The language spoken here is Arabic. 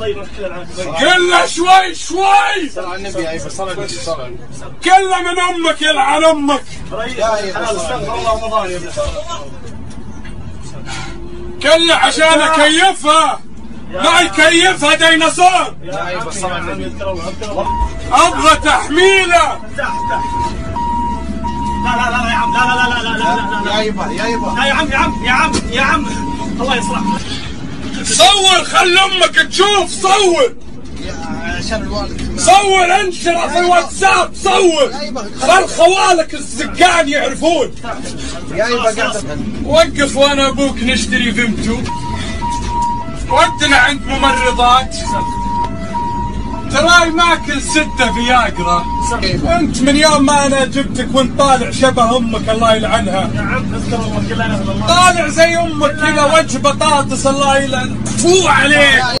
طيب كله شوي شوي! صلى على النبي يا أيوه صلى على النبي صلى على النبي كله من أمك يلعن أمك. حلال استغفر الله رمضان يا ابن كله عشان اكيفها ما يكيفها ديناصور. أبغى تحميله. لا لا. لا لا يا عم لا لا لا لا لا لا لا. يا يبا يا يبا. لا يا عم يا عم يا عم يا عم الله يصلح صور خل أمك تشوف صور. صور انشره في الواتساب صور. خل خوالك الزقان يعرفون. وقف وأنا أبوك نشتري فيمتو. ودنا عند ممرضات. تراي ماكل ستة فياجرا انت من يوم ما أنا جبتك وانت طالع شبه أمك الله يلعنها. يا عم الله. طالع زي أمك كذا وجه بطاطس الله يلعن. فو عليك.